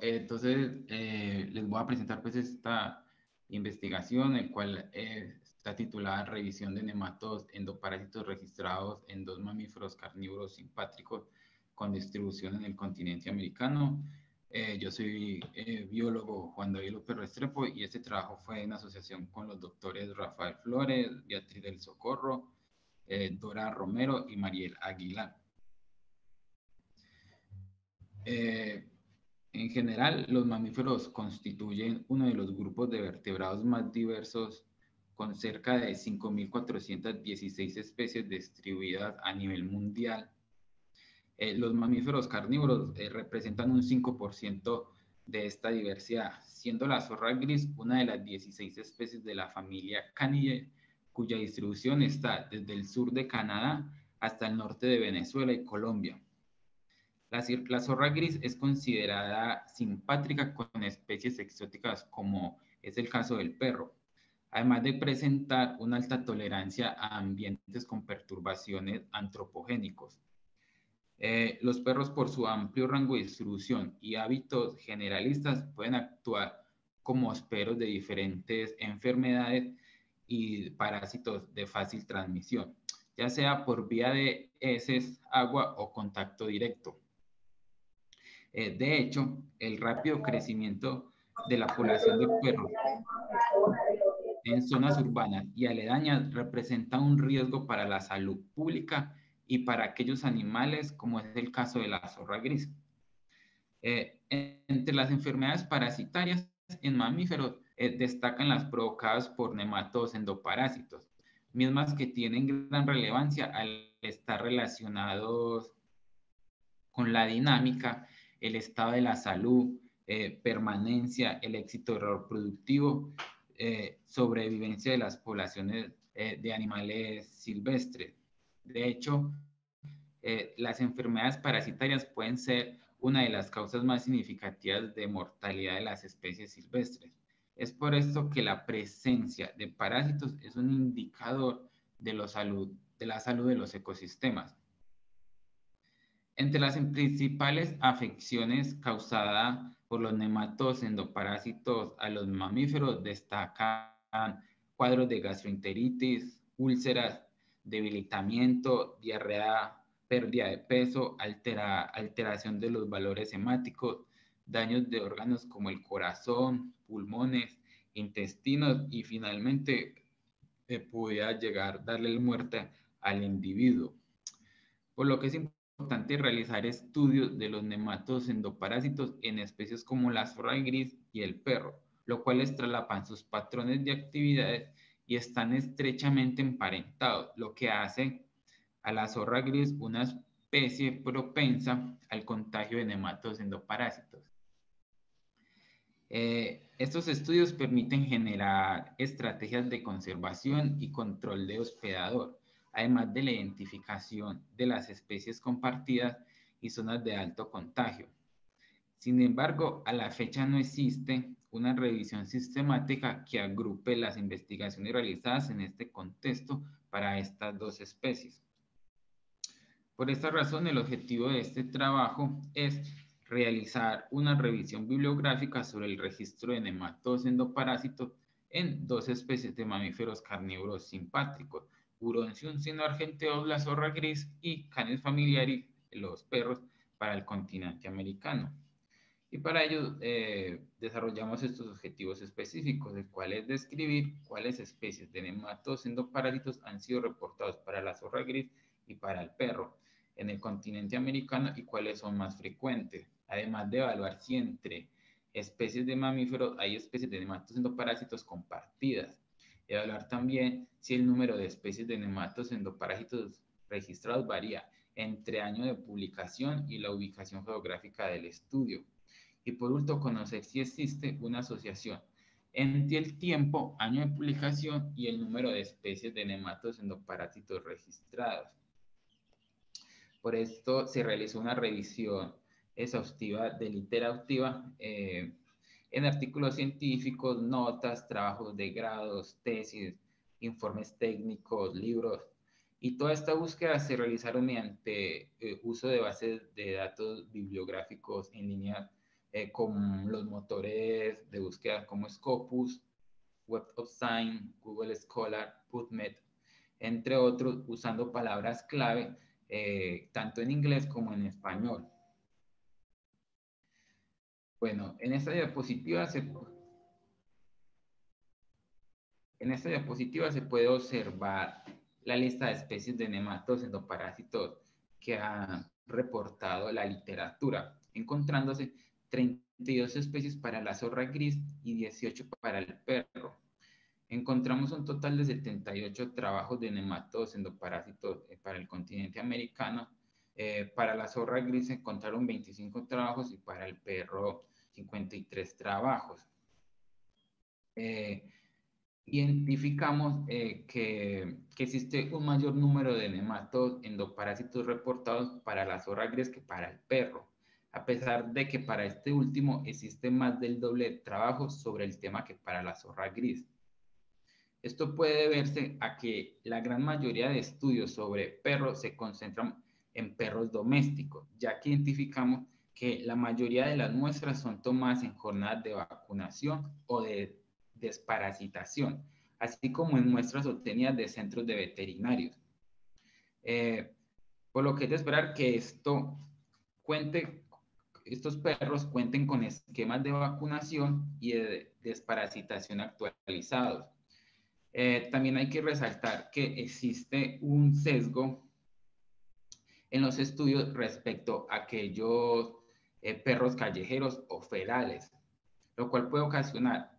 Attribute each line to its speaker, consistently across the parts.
Speaker 1: Entonces eh, les voy a presentar pues esta investigación, el cual eh, está titulada Revisión de nematodos endoparásitos registrados en dos mamíferos carnívoros simpátricos con distribución en el continente americano. Eh, yo soy biólogo Juan David López Restrepo y este trabajo fue en asociación con los doctores Rafael Flores, Beatriz del Socorro, Dora Romero y Mariel Aguilar. En general, los mamíferos constituyen uno de los grupos de vertebrados más diversos, con cerca de 5.416 especies distribuidas a nivel mundial. Eh, los mamíferos carnívoros eh, representan un 5% de esta diversidad, siendo la zorra gris una de las 16 especies de la familia Canidae, cuya distribución está desde el sur de Canadá hasta el norte de Venezuela y Colombia. La, zorra gris es considerada simpátrica con especies exóticas como es el caso del perro, además de presentar una alta tolerancia a ambientes con perturbaciones antropogénicos. Eh, los perros, por su amplio rango de distribución y hábitos generalistas, pueden actuar como hosperos de diferentes enfermedades y parásitos de fácil transmisión, ya sea por vía de heces, agua o contacto directo. Eh, de hecho, el rápido crecimiento de la población de perros en zonas urbanas y aledañas representa un riesgo para la salud pública y para aquellos animales, como es el caso de la zorra gris. Eh, entre las enfermedades parasitarias en mamíferos eh, destacan las provocadas por nematodos endoparásitos, mismas que tienen gran relevancia al estar relacionados con la dinámica el estado de la salud, eh, permanencia, el éxito reproductivo, eh, sobrevivencia de las poblaciones eh, de animales silvestres. De hecho, las enfermedades parasitarias pueden ser una de las causas más significativas de mortalidad de las especies silvestres. Es por esto que la presencia de parásitos es un indicador de, de la salud de los ecosistemas. Entre las principales afecciones causadas por los nematodos endoparásitos a los mamíferos destacan cuadros de gastroenteritis, úlceras, debilitamiento, diarrea, pérdida de peso, alteración de los valores hemáticos, daños de órganos como el corazón, pulmones, intestinos y finalmente eh, pudiera llegar a darle muerte al individuo. Por lo que es importante importante realizar estudios de los nematodos endoparásitos en especies como la zorra gris y el perro, lo cual traslapan sus patrones de actividades y están estrechamente emparentados, lo que hace a la zorra gris una especie propensa al contagio de nematodos endoparásitos. Eh, estos estudios permiten generar estrategias de conservación y control de hospedador, además de la identificación de las especies compartidas y zonas de alto contagio. Sin embargo, a la fecha no existe una revisión sistemática que agrupe las investigaciones realizadas en este contexto para estas dos especies. Por esta razón, el objetivo de este trabajo es realizar una revisión bibliográfica sobre el registro de nematodos endoparásitos en dos especies de mamíferos carnívoros simpátricos, Uronción sino argenteo, la zorra gris y Canis familiaris, los perros, para el continente americano. Y para ello eh, desarrollamos estos objetivos específicos, el cual es describir cuáles especies de nematodos endoparásitos han sido reportados para la zorra gris y para el perro en el continente americano y cuáles son más frecuentes. Además de evaluar si entre especies de mamíferos hay especies de nematodos endoparásitos compartidas Evaluar también si el número de especies de nematodos endoparásitos registrados varía entre año de publicación y la ubicación geográfica del estudio. Y por último, conocer si existe una asociación entre el tiempo, año de publicación y el número de especies de nematodos endoparásitos registrados. Por esto se realizó una revisión exhaustiva de literatura eh, en artículos científicos, notas, trabajos de grados, tesis, informes técnicos, libros. Y toda esta búsqueda se realizaron mediante eh, uso de bases de datos bibliográficos en línea eh, con los motores de búsqueda como Scopus, Web of Science, Google Scholar, PubMed, entre otros, usando palabras clave eh, tanto en inglés como en español. Bueno, en esta diapositiva se, en esta diapositiva se puede observar la lista de especies de nematodos endoparásitos que ha reportado la literatura, encontrándose 32 especies para la zorra gris y 18 para el perro. Encontramos un total de 78 trabajos de nematodos endoparásitos eh, para el continente americano. Eh, para la zorra gris se encontraron 25 trabajos y para el perro 53 trabajos. Eh, identificamos que, que, existe un mayor número de nematodos endoparásitos reportados para la zorra gris que para el perro, a pesar de que para este último existe más del doble de trabajo sobre el tema que para la zorra gris. Esto puede verse a que la gran mayoría de estudios sobre perros se concentran en perros domésticos, ya que identificamos que la mayoría de las muestras son tomadas en jornadas de vacunación o de desparasitación, así como en muestras obtenidas de centros de veterinarios. Eh, por lo que es de esperar que esto cuente, estos perros cuenten con esquemas de vacunación y de desparasitación actualizados. Eh, también hay que resaltar que existe un sesgo en los estudios respecto a aquellos eh, perros callejeros o ferales, lo cual puede ocasionar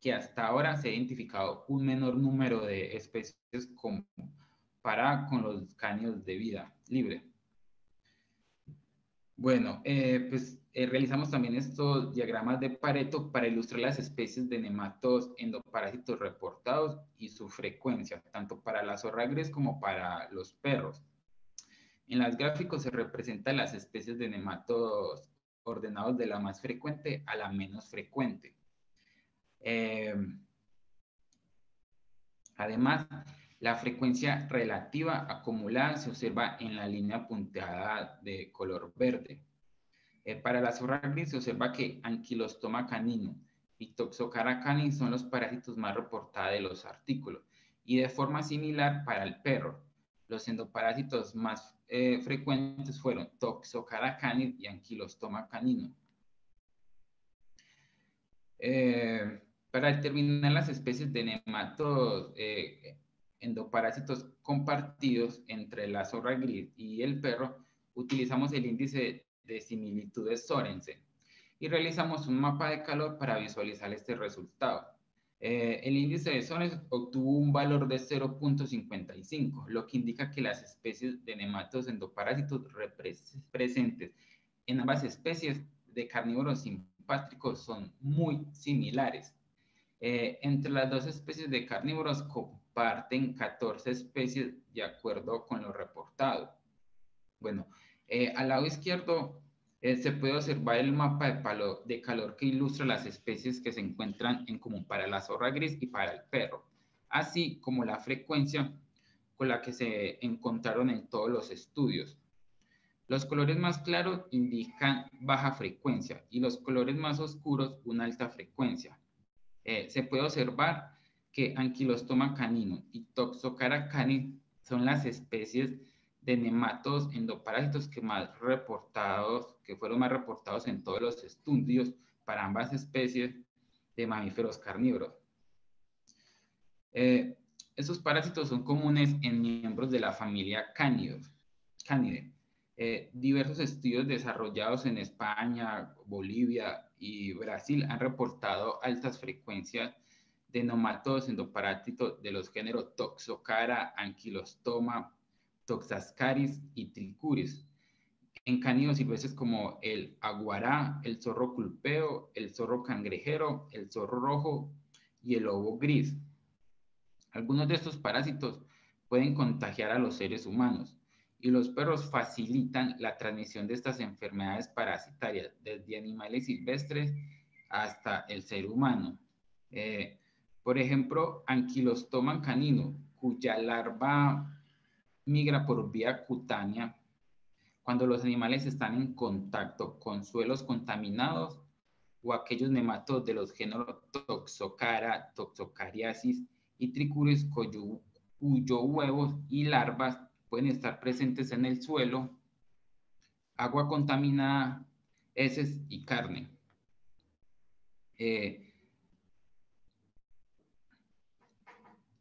Speaker 1: que hasta ahora se ha identificado un menor número de especies comparado con los caños de vida libre. Bueno, eh, pues eh, realizamos también estos diagramas de Pareto para ilustrar las especies de nematodos endoparásitos reportados y su frecuencia, tanto para las zorra como para los perros. En las gráficos se representan las especies de nematodos ordenados de la más frecuente a la menos frecuente. Eh, además, la frecuencia relativa acumulada se observa en la línea punteada de color verde. Eh, para la zorra gris se observa que Anquilostoma canino y Toxocara canin son los parásitos más reportados de los artículos. Y de forma similar para el perro. Los endoparásitos más eh, frecuentes fueron Toxocara canin y Anquilostoma canino. Eh, para determinar las especies de nematodos endoparásitos compartidos entre la zorra gris y el perro, utilizamos el índice de similitudes Sorensen y realizamos un mapa de calor para visualizar este resultado. Eh, el índice de Sorensen obtuvo un valor de 0.55, lo que indica que las especies de nematodos endoparásitos presentes en ambas especies de carnívoros simpátricos son muy similares. Eh, entre las dos especies de carnívoros comparten 14 especies de acuerdo con lo reportado. Bueno, eh, al lado izquierdo eh, se puede observar el mapa de, de, calor que ilustra las especies que se encuentran en común para la zorra gris y para el perro, así como la frecuencia con la que se encontraron en todos los estudios. Los colores más claros indican baja frecuencia y los colores más oscuros una alta frecuencia. Eh, se puede observar que Anquilostoma canino y Toxocara canin son las especies de nematodos endoparásitos que más reportados, que fueron más reportados en todos los estudios para ambas especies de mamíferos carnívoros. Eh, estos parásitos son comunes en miembros de la familia Canidae. Eh, diversos estudios desarrollados en España, Bolivia y Brasil han reportado altas frecuencias de nematodos endoparásitos de los géneros Toxocara, Anquilostoma, Toxascaris y Tricuris. En caninos silvestres como el aguará, el zorro culpeo, el zorro cangrejero, el zorro rojo y el lobo gris. Algunos de estos parásitos pueden contagiar a los seres humanos y los perros facilitan la transmisión de estas enfermedades parasitarias desde animales silvestres hasta el ser humano. Eh, por ejemplo, Anquilostoma canino, cuya larva migra por vía cutánea, cuando los animales están en contacto con suelos contaminados o aquellos nematodos de los géneros Toxocara, Toxocariasis y Trichuris cuyo, huevos y larvas pueden estar presentes en el suelo, agua contaminada, heces y carne. Eh,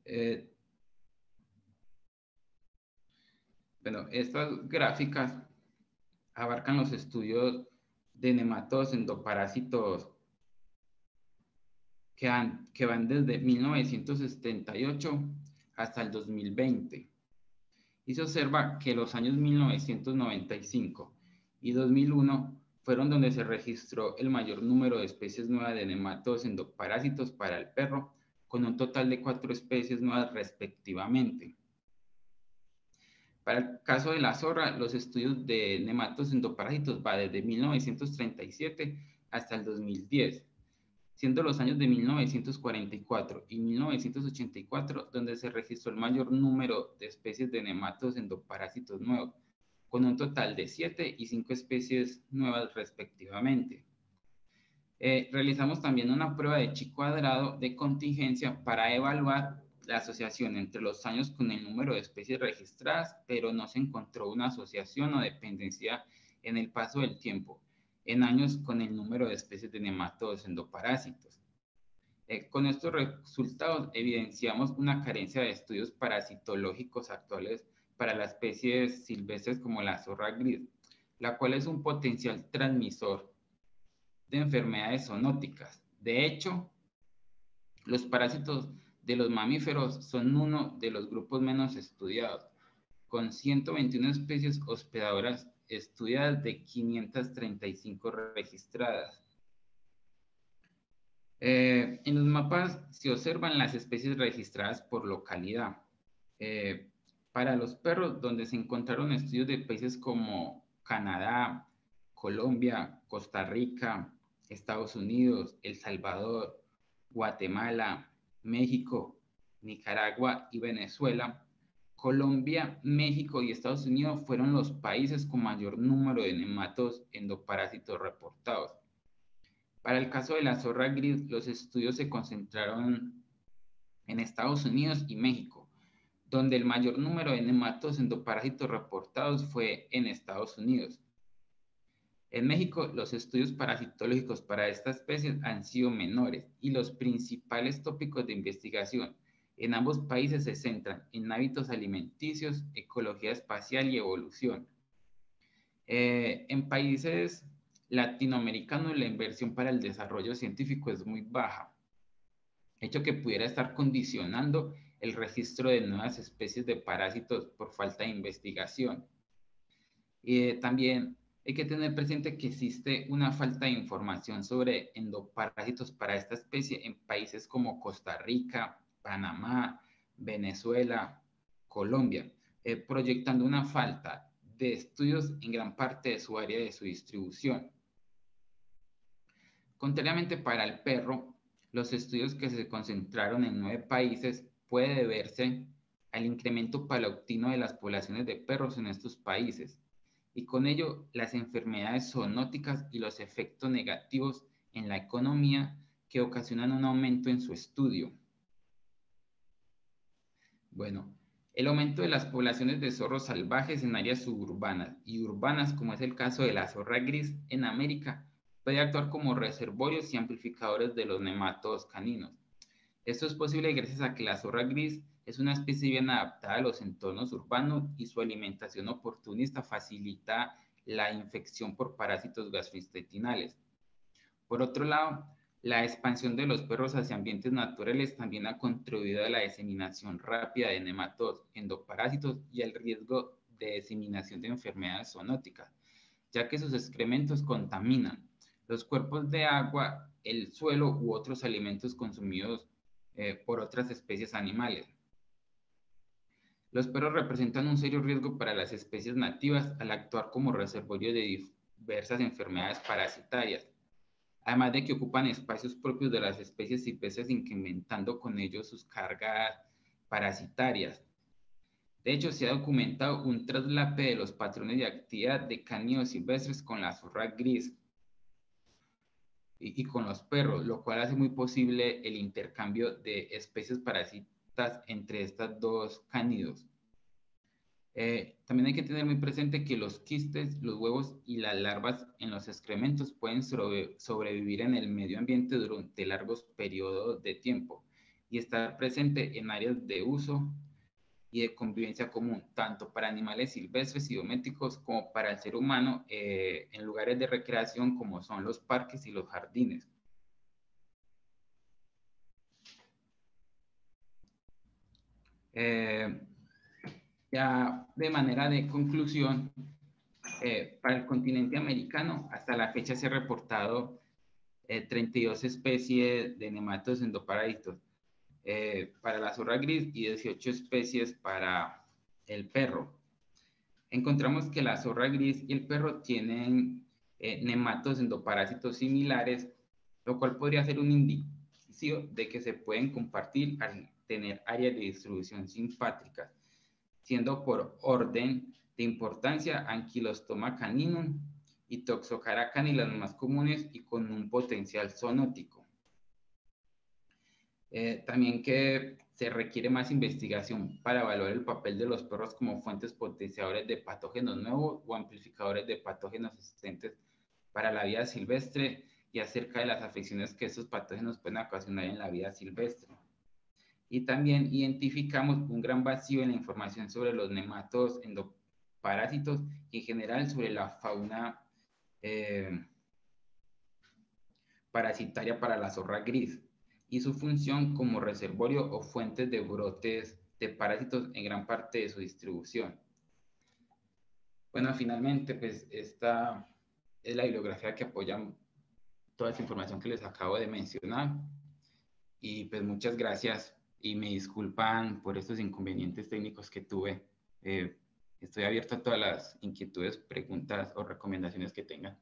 Speaker 1: eh, bueno, estas gráficas abarcan los estudios de nematodos endoparásitos que, que van desde 1978 hasta el 2020. Y se observa que los años 1995 y 2001 fueron donde se registró el mayor número de especies nuevas de nematodos endoparásitos para el perro, con un total de cuatro especies nuevas respectivamente. Para el caso de la zorra, los estudios de nematodos endoparásitos va desde 1937 hasta el 2010, siendo los años de 1944 y 1984 donde se registró el mayor número de especies de nematodos endoparásitos nuevos, con un total de 7 y 5 especies nuevas respectivamente. Eh, realizamos también una prueba de chi cuadrado de contingencia para evaluar la asociación entre los años con el número de especies registradas, pero no se encontró una asociación o dependencia en el paso del tiempo en años con el número de especies de nematodos endoparásitos. Eh, con estos resultados evidenciamos una carencia de estudios parasitológicos actuales para las especies silvestres como la zorra gris, la cual es un potencial transmisor de enfermedades zoonóticas. De hecho, los parásitos de los mamíferos son uno de los grupos menos estudiados, con 121 especies hospedadoras estudiadas de 535 registradas. Eh, en los mapas se observan las especies registradas por localidad. Eh, para los perros, donde se encontraron estudios de países como Canadá, Colombia, Costa Rica, Estados Unidos, El Salvador, Guatemala, México, Nicaragua y Venezuela, Colombia, México y Estados Unidos fueron los países con mayor número de nematos endoparásitos reportados. Para el caso de la zorra gris, los estudios se concentraron en Estados Unidos y México, donde el mayor número de nematos endoparásitos reportados fue en Estados Unidos. En México, los estudios parasitológicos para esta especie han sido menores y los principales tópicos de investigación en ambos países se centran en hábitos alimenticios, ecología espacial y evolución. Eh, en países latinoamericanos la inversión para el desarrollo científico es muy baja, hecho que pudiera estar condicionando el registro de nuevas especies de parásitos por falta de investigación. Y también hay que tener presente que existe una falta de información sobre endoparásitos para esta especie en países como Costa Rica, Panamá, Venezuela, Colombia, eh, proyectando una falta de estudios en gran parte de su área de su distribución. Contrariamente para el perro, los estudios que se concentraron en nueve países puede deberse al incremento palautino de las poblaciones de perros en estos países, y con ello las enfermedades zoonóticas y los efectos negativos en la economía que ocasionan un aumento en su estudio. Bueno, el aumento de las poblaciones de zorros salvajes en áreas suburbanas y urbanas, como es el caso de la zorra gris en América, puede actuar como reservorios y amplificadores de los nematodos caninos. Esto es posible gracias a que la zorra gris es una especie bien adaptada a los entornos urbanos y su alimentación oportunista facilita la infección por parásitos gastrointestinales. Por otro lado, la expansión de los perros hacia ambientes naturales también ha contribuido a la diseminación rápida de nematodos, endoparásitos y al riesgo de diseminación de enfermedades zoonóticas, ya que sus excrementos contaminan los cuerpos de agua, el suelo u otros alimentos consumidos eh, por otras especies animales. Los perros representan un serio riesgo para las especies nativas al actuar como reservorio de diversas enfermedades parasitarias, además de que ocupan espacios propios de las especies y peces incrementando con ello sus cargas parasitarias. De hecho, se ha documentado un traslape de los patrones de actividad de cánidos silvestres con la zorra gris y, con los perros, lo cual hace muy posible el intercambio de especies parásitas entre estos dos cánidos. Eh, también hay que tener muy presente que los quistes, los huevos y las larvas en los excrementos pueden sobrevivir en el medio ambiente durante largos periodos de tiempo y estar presente en áreas de uso y de convivencia común, tanto para animales silvestres y domésticos como para el ser humano eh, en lugares de recreación como son los parques y los jardines. Eh, ya de manera de conclusión, eh, para el continente americano, hasta la fecha se ha reportado 32 eh, especies de nematodos endoparásitos eh, para la zorra gris y 18 especies para el perro. Encontramos que la zorra gris y el perro tienen nematodos endoparásitos similares, lo cual podría ser un indicio de que se pueden compartir al tener áreas de distribución simpátricas siendo por orden de importancia Anquilostoma caninum y Toxocara las más comunes y con un potencial zoonótico. Eh, también que se requiere más investigación para evaluar el papel de los perros como fuentes potenciadores de patógenos nuevos o amplificadores de patógenos existentes para la vida silvestre y acerca de las afecciones que estos patógenos pueden ocasionar en la vida silvestre. Y también identificamos un gran vacío en la información sobre los nematodos endoparásitos y en general sobre la fauna eh, parasitaria para la zorra gris y su función como reservorio o fuentes de brotes de parásitos en gran parte de su distribución. Bueno, finalmente, pues esta es la bibliografía que apoya toda esa información que les acabo de mencionar. Y pues muchas gracias y me disculpan por estos inconvenientes técnicos que tuve. Eh, estoy abierto a todas las inquietudes, preguntas o recomendaciones que tengan.